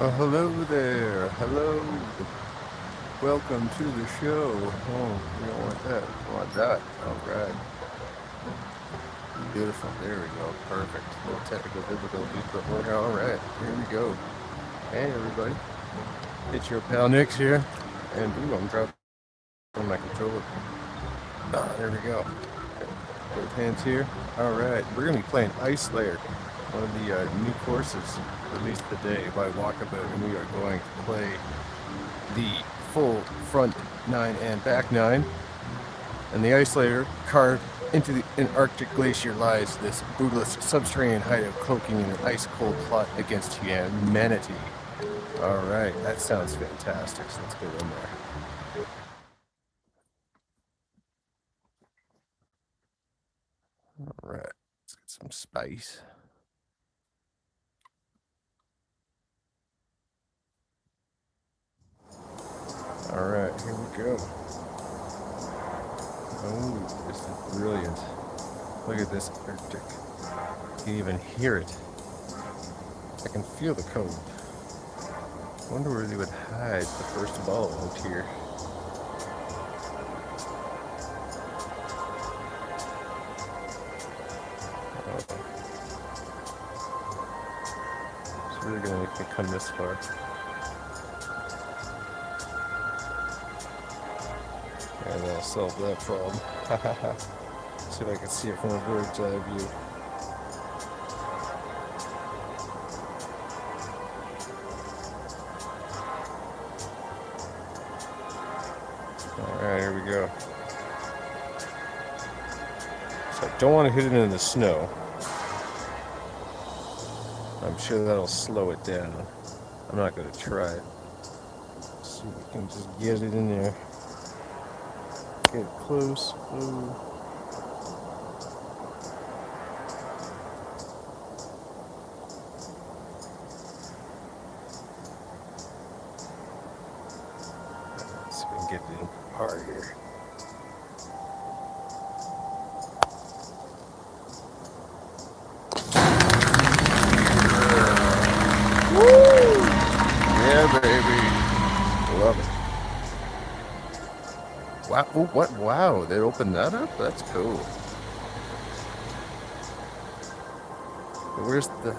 Well, hello there. Hello. Welcome to the show. Oh, you don't want that. You want that. All right. Beautiful. There we go. Perfect. No technical difficulties, but we're all right. Here we go. Hey, everybody. It's your pal Nix here. And ooh, I'm dropping my controller. Ah, there we go. Both hands here. All right. We're going to be playing Ice Lair, one of the uh, new courses released today by Walkabout, and we are going to play the full front nine and back nine. And the Ice Lair carved into the an Arctic glacier lies this brutalist subterranean hideout cloaking in an ice cold plot against humanity. All right, that sounds fantastic. So let's go in there. All right, let's get some spice. All right, here we go. Oh, this is brilliant. Look at this Arctic. You can even hear it. I can feel the code. Wonder where they would hide the first ball out here. Oh. It's really gonna make me come this far. And I'll solve that problem. see if I can see it from a bird's eye view. Alright, here we go. So I don't want to hit it in the snow. I'm sure that'll slow it down. I'm not going to try it. See if we can just get it in there. Get close. Ooh. What? Wow! They opened that up. That's cool. Where's the?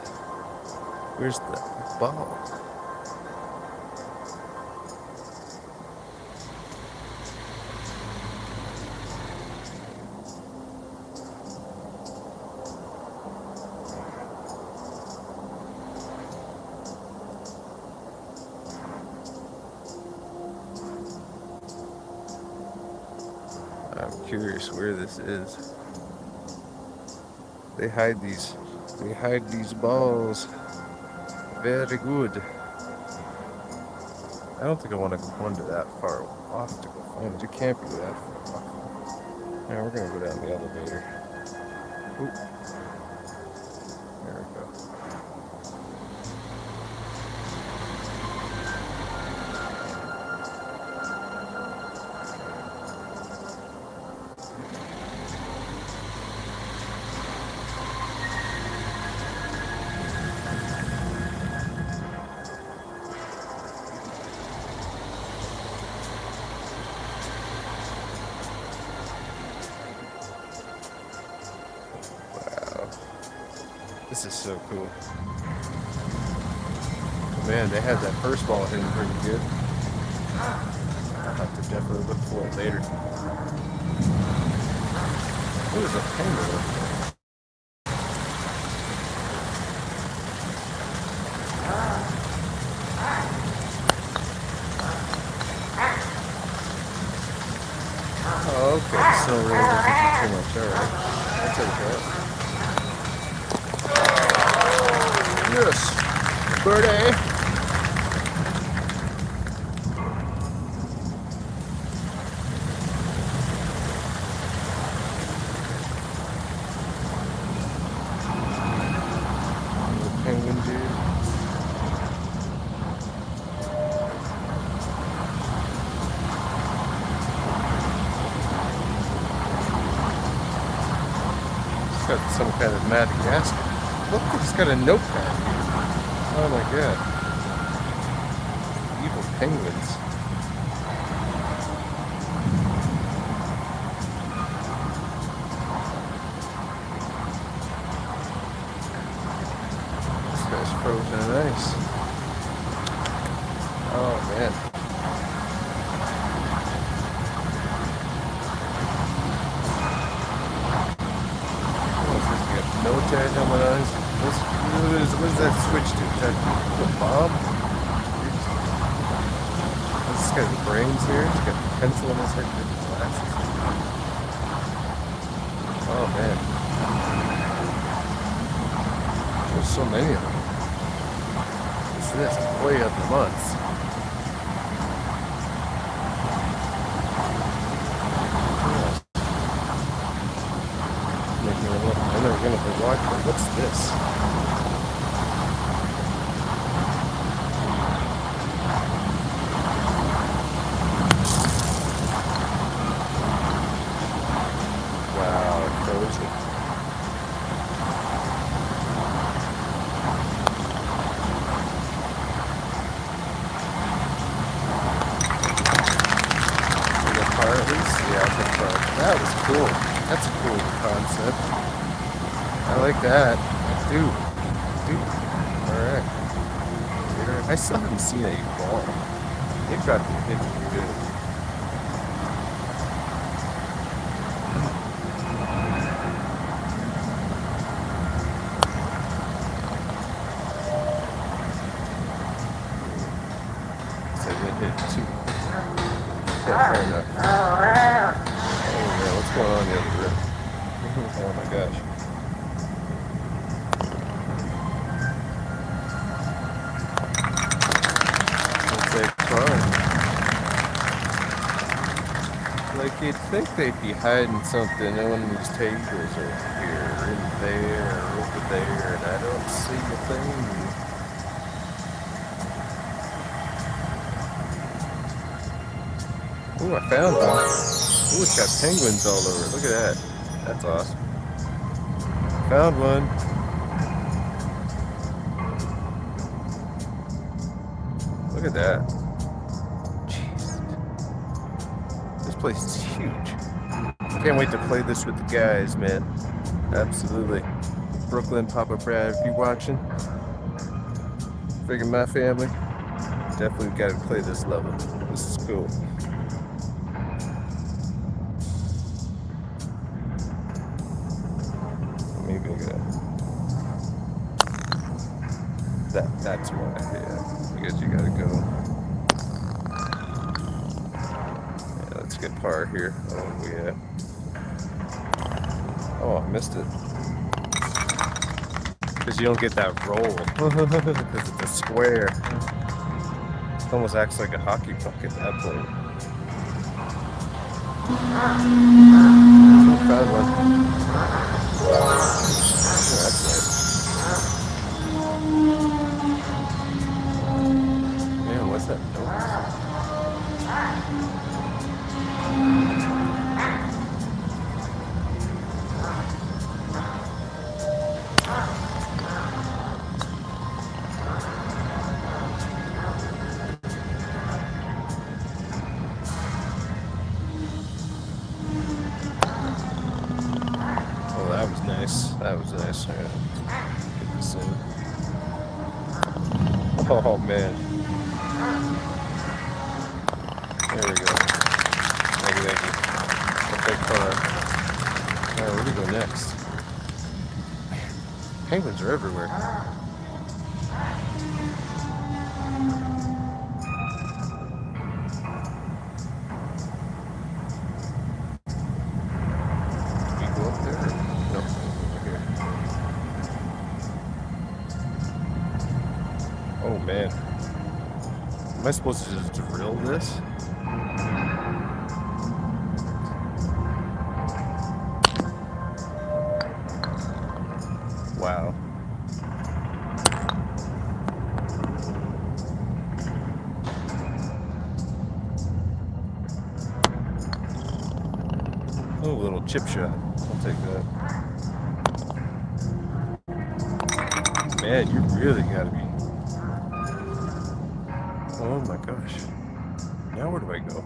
Where's the ball? I'm curious where this is. They hide these. They hide these balls. Very good. I don't think I want to go wander that far off to go find it. You can't be that far off. Now we're gonna go down the elevator. This is so cool. Man, they had that first ball hitting pretty good. I'll have to definitely look for it later. There's a penguin. Oh, okay. So really doesn't too much. All right. I'll take that. Yes. Birdie. Some kind of Madagascar. Look, he's got a notepad. Oh my god. penguins. This guy's frozen in ice. Oh man. What's this? We What's, what, is, what that switch to? Is that a bomb? This guy's brains here. He's got a pencil in his head. Oh man. There's so many of them. What's this? Way up the months. Making me look. I'm never gonna be watching. What's this? Wow, it frozen. See the car at least? Yeah, the car. That was cool. That's a cool concept. I like that. I do. Do. Alright. I still haven't seen a ball. They've got to pretty good. So they hit two. Yeah, fair enough. Oh man, what's going on in the other room? oh my gosh. It's a car. Like you'd think they'd be hiding something on these tables over here, and there, over there, and I don't see a thing. Ooh, I found one. Ooh, it's got penguins all over. Look at that. That's awesome. Found one. Look at that. Place is huge. Can't wait to play this with the guys, man. Absolutely. Brooklyn, Papa Brad, if you're watching, figure my family, definitely got to play this level. This is cool. Maybe I gotta. That that's why, yeah. I guess you gotta go. Yeah, par here. Oh yeah. Oh, I missed it. Because you don't get that roll. Because it's a square. It almost acts like a hockey puck at that point. Ah. Found one. Nice. That was nice. I gotta get this in. Oh man. There we go. Thank you, thank you. Okay, car. Alright, where do we go next? Penguins are everywhere. I supposed to just drill this? Wow. Oh, a little chip shot. I'll take that. Man, you really gotta be. Oh my gosh. Now where do I go?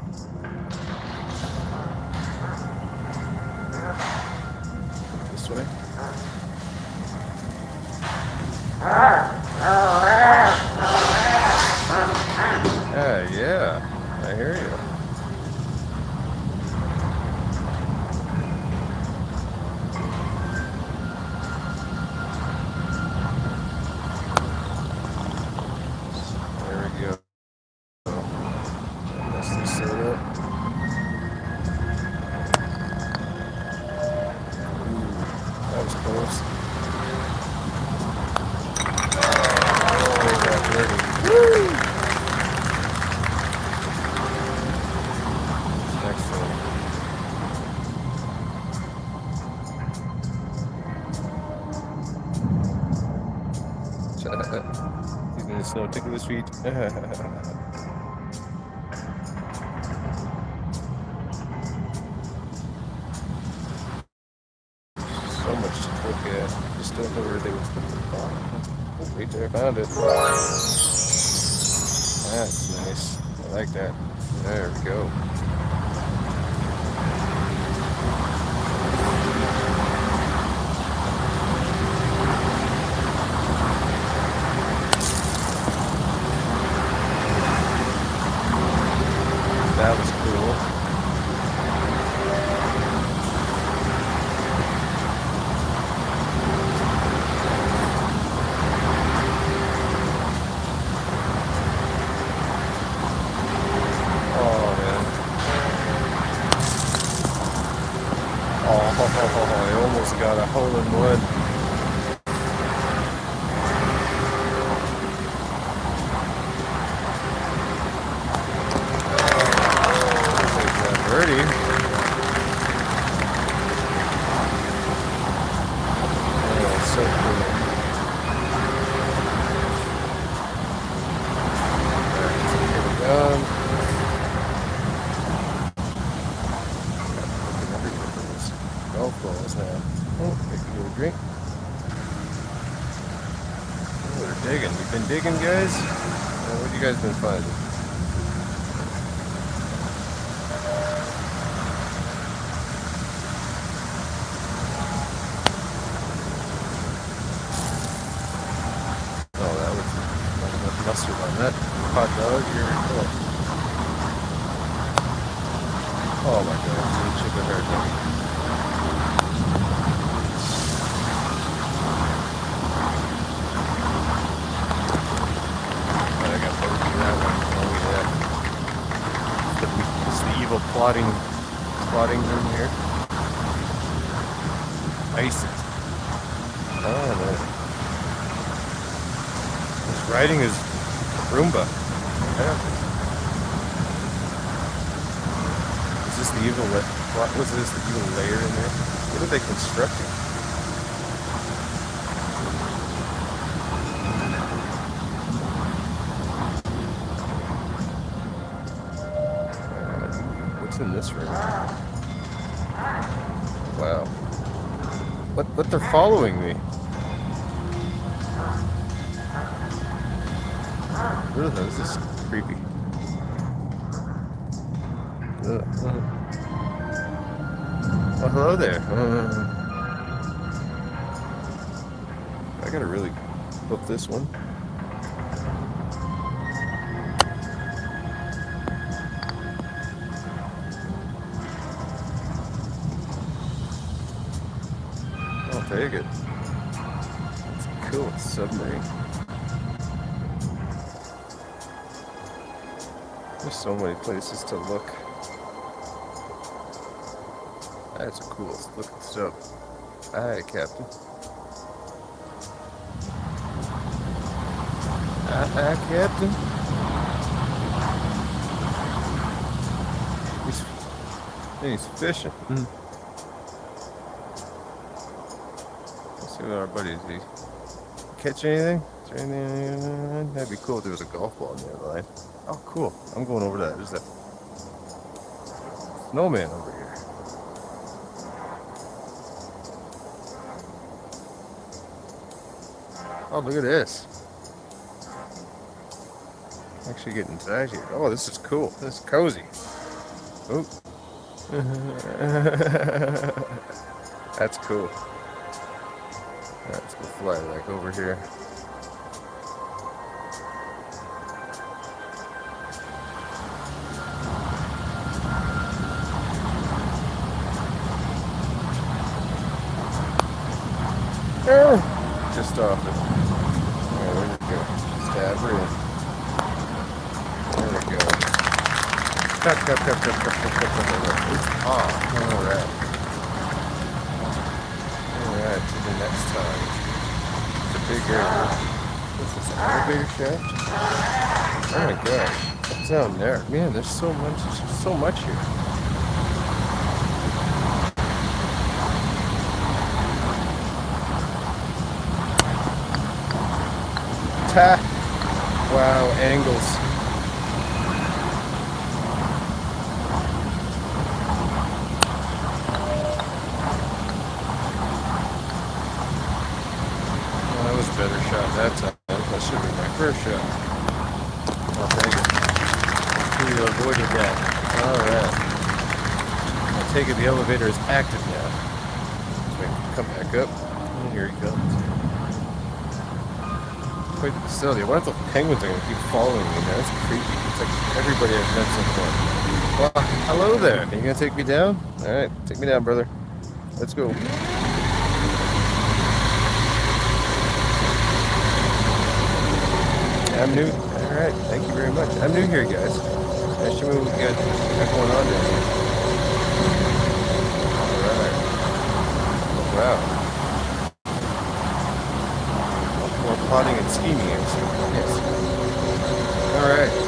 One. He's gonna snow tickle his feet. That was cool. Oh man. Oh, I almost got a hole in one. Take that birdie. Oh, it's so cool. Alright, here we go. Looking everywhere for this golf balls now. Oh, take a little drink. Oh, they're digging. You've been digging, guys? Uh, what you guys been finding? Oh, that was not enough on that hot dog. Oh my god, chicken hair dog. But I got both of that one. Oh yeah. The, it's plotting, plotting room here. Ice. Oh. He's riding his Roomba. Yeah. Is this the evil? What was this? The evil layer in there? What are they constructing? What? What? They're following me. This is creepy. There's so many places to look. That's cool looking stuff. Aye, Captain. Aye, aye, Captain. He's, fishing. Hmm. Let's see what our buddies do. Catch anything? Is there anything? That'd be cool if there was a golf ball near the line. Oh, cool. I'm going over that. There's that snowman over here. Oh, look at this. Actually get inside here. Oh, this is cool. This is cozy. Oh. That's cool. Let's go fly like over here. Just off it. Oh, there we go. Stab her in. There we go. Cut, cut, cut, cut, cut, cut, cut, cut, cut. Ah, it's off. Alright. Alright, to the next time. It's a big area. This is an elevator shaft? Oh my gosh. What's down there? Man, there's so much, so much here. Wow, angles. That was a better shot that time. That should be my first shot. I'll take it. You avoided that. Alright. I take it the elevator is active now. So come back up. And here he comes quite the facility. Wonder if the penguins are to keep following me. That's creepy. It's like everybody I've met so far. Well, hello there. Are you to take me down? Alright, take me down, brother. Let's go. I'm new. Alright, thank you very much. I'm new here, guys. I show me what we got, got going on down here. Alright. Wow. Plotting and scheming, Yes. All right.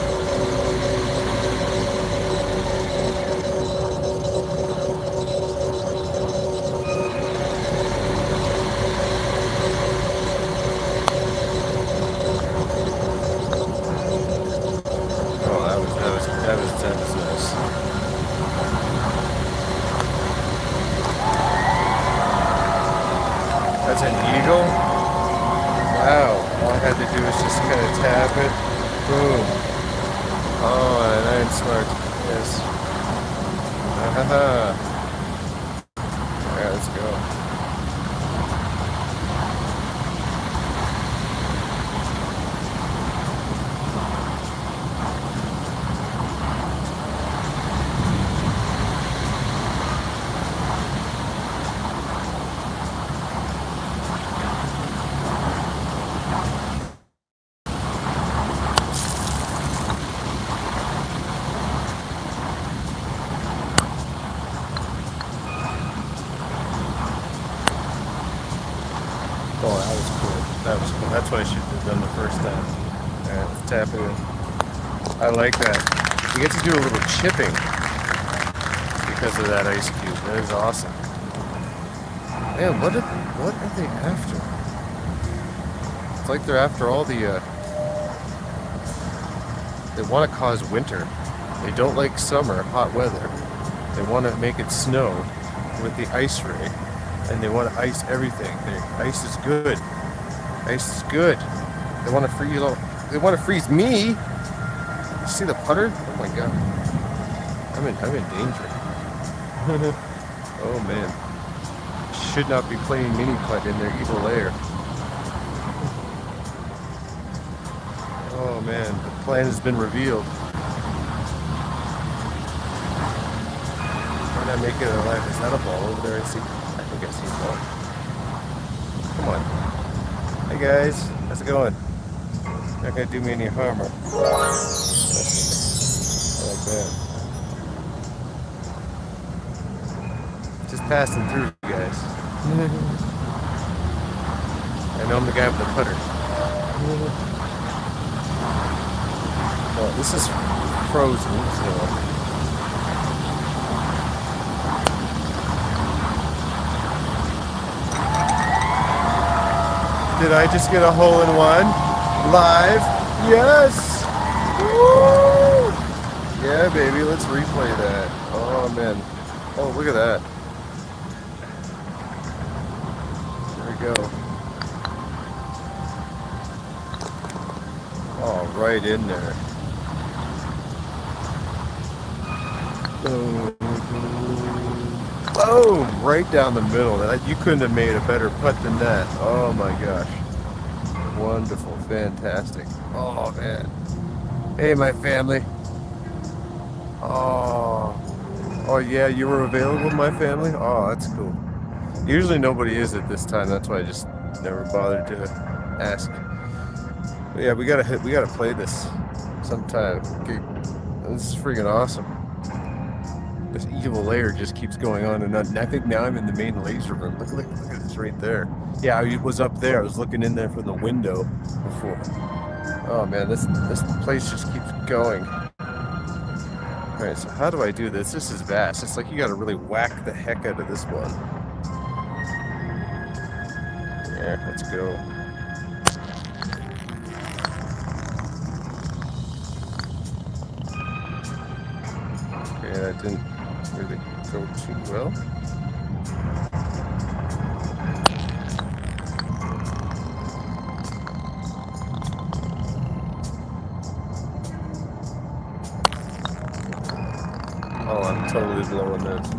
That's what I should have done the first time. Alright, tap it in. I like that. You get to do a little chipping because of that ice cube. That is awesome. Man, what are, what are they after? It's like they're after all the, uh, they want to cause winter. They don't like summer, hot weather. They want to make it snow with the ice ray. And they want to ice everything. Their ice is good. Ice is good. They want to freeze. You. They want to freeze me. You see the putter? Oh my god. I'm in. I'm in danger. oh man. Should not be playing mini putt in their evil lair. Oh man, the plan has been revealed. Why not make it alive? Is that a ball over there? I see. I think I see a ball. Come on. Hey guys, how's it going? Not gonna do me any harm. I like that. Just passing through, you guys. I know I'm the guy with the putter. Well, oh, this is frozen, so Did I just get a hole in one? Live? Yes! Woo! Yeah, baby, let's replay that. Oh, man. Oh, look at that. There we go. Oh, right in there. Right down the middle. You couldn't have made a better putt than that. Oh my gosh. Wonderful. Fantastic. Oh man. Hey, my family. Oh. Oh yeah, you were available, my family? Oh, that's cool. Usually nobody is at this time. That's why I just never bothered to ask. But yeah, we gotta hit. We gotta play this sometime. This is freaking awesome. This evil layer just keeps going on and on. I think now I'm in the main laser room. Look, look, look at this right there. Yeah, I was up there. I was looking in there from the window before. Oh man, this this place just keeps going. Alright, so how do I do this? This is vast. It's like you gotta really whack the heck out of this one. Yeah, let's go. Okay, that didn't go too well. Oh, I'm totally blowing this.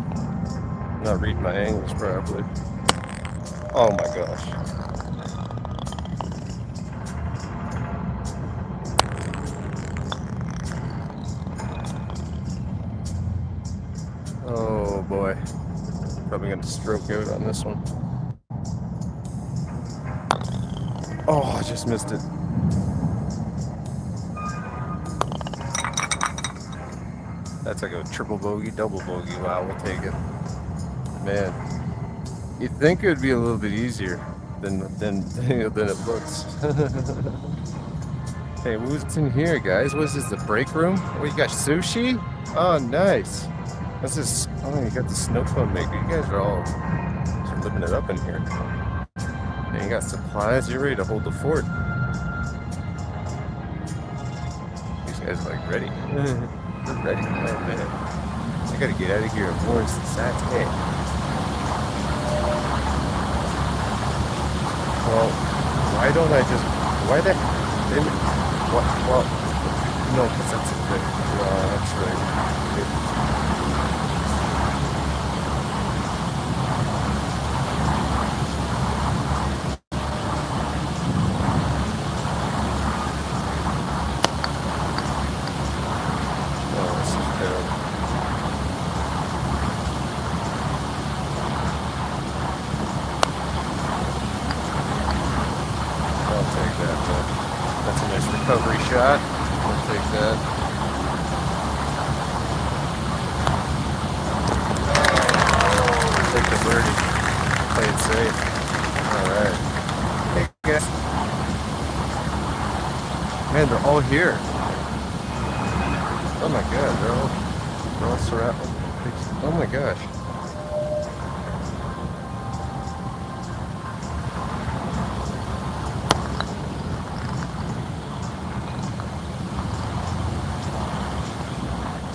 not reading my angles properly. Oh my gosh. Probably going to stroke out on this one. Oh, I just missed it. That's like a triple bogey, double bogey. Wow, we'll take it. Man, you'd think it would be a little bit easier than than than it looks. hey, what's in here, guys? What is this? The break room? Oh, we got sushi? Oh, nice. This is oh you got the snow cone maker. You guys are all living it up in here. And you got supplies, you're ready to hold the fort. These guys are like ready. They're ready. Oh man. I gotta get out of here and warn Saturday. Well, why don't I just why the they, what well no because that's a good well that's right. Here. Oh my god, they're all, they're all surrounded. Oh my gosh.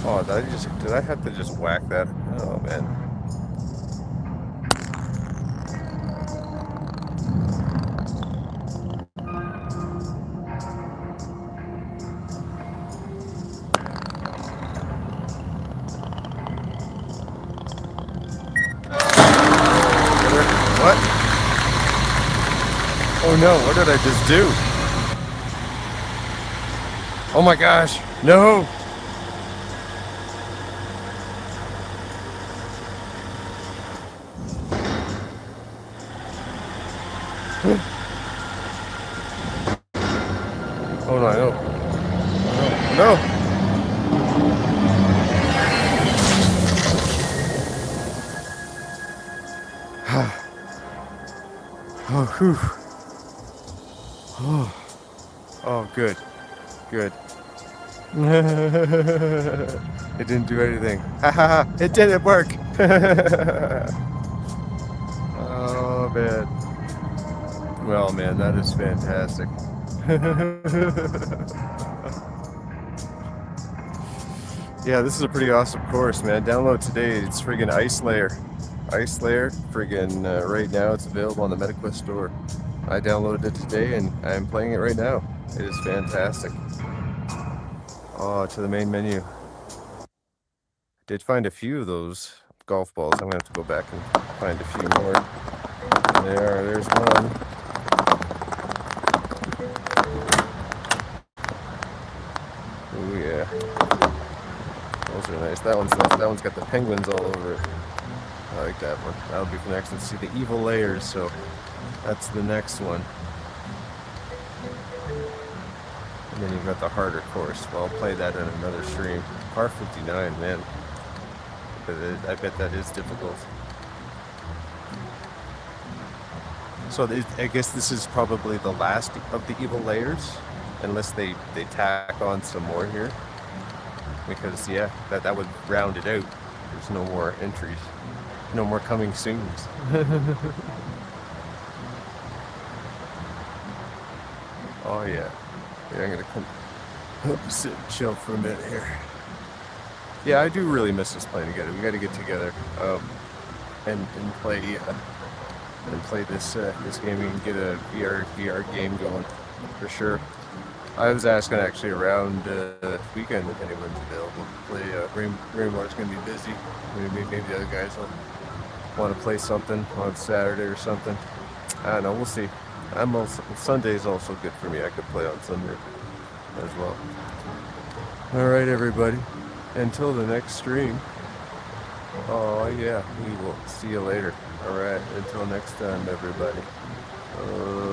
Oh, did I just did I have to just whack that? I just do? Oh my gosh, no! oh no. No! no. oh, whew. Good. it didn't do anything. It didn't work. oh man. Well, man, that is fantastic. yeah, this is a pretty awesome course, man. Download today. It's friggin' Ice Lair. Ice Lair, friggin' uh, right now it's available on the MetaQuest store. I downloaded it today and I'm playing it right now. It is fantastic. Oh, to the main menu. I Did find a few of those golf balls. I'm gonna have to go back and find a few more. There, there's one. Oh yeah. Those are nice. That one's nice. That one's got the penguins all over it. I like that one. That'll be next. Let's see the evil layers. So that's the next one. And then you've got the harder course. Well, I'll play that in another stream. Par 59, man. But it, I bet that is difficult. So I guess this is probably the last of the evil layers, unless they, they tack on some more here. Because yeah, that, that would round it out. There's no more entries. No more coming soons. oh yeah. Yeah, I'm gonna come up, sit and chill for a minute here. Yeah, I do really miss us playing together. We got to get together um, and and play uh, and play this uh, this game and get a VR VR game going for sure. I was asking actually around uh, weekend if anyone's available to play. Uh, going to be busy. Maybe, maybe the other guys will want to play something on Saturday or something. I don't know. We'll see. I'm also Sunday's also good for me. I could play on Sunday as well. All right, everybody. Until the next stream. Oh yeah, we will see you later. All right. Until next time, everybody. Uh.